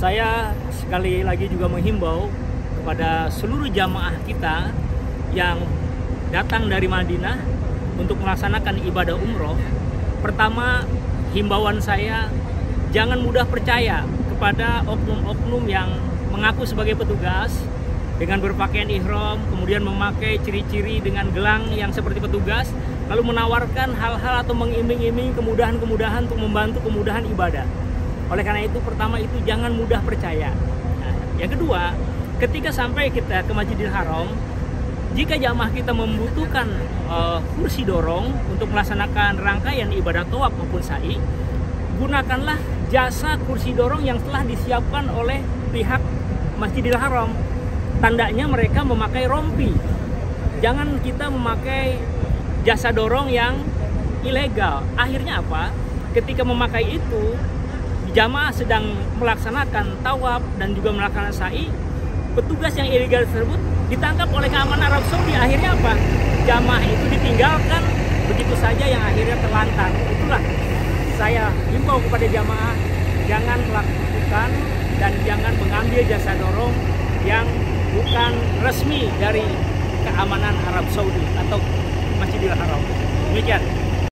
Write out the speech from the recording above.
saya sekali lagi juga menghimbau kepada seluruh jamaah kita yang datang dari Madinah untuk melaksanakan ibadah umroh. Pertama, himbauan saya jangan mudah percaya kepada oknum-oknum yang mengaku sebagai petugas dengan berpakaian ihram, kemudian memakai ciri-ciri dengan gelang yang seperti petugas, lalu menawarkan hal-hal atau mengiming-iming kemudahan-kemudahan untuk membantu kemudahan ibadah. Oleh karena itu, pertama itu jangan mudah percaya. Nah, yang kedua, ketika sampai kita ke Masjidil Haram, jika jamaah kita membutuhkan uh, kursi dorong untuk melaksanakan rangkaian ibadah tawaf maupun sa'i, gunakanlah jasa kursi dorong yang telah disiapkan oleh pihak Masjidil Haram. Tandanya mereka memakai rompi. Jangan kita memakai jasa dorong yang ilegal. Akhirnya apa? Ketika memakai itu, jamaah sedang melaksanakan tawaf dan juga melaksanakan sa'i, petugas yang ilegal tersebut ditangkap oleh keamanan Arab Saudi. Akhirnya apa? Jamaah itu ditinggalkan begitu saja yang akhirnya terlantar. Itulah saya himbau kepada jamaah jangan melakukan dan jangan mengambil jasa dorong yang bukan resmi dari keamanan Arab Saudi atau Masjidil Haram. Demikian.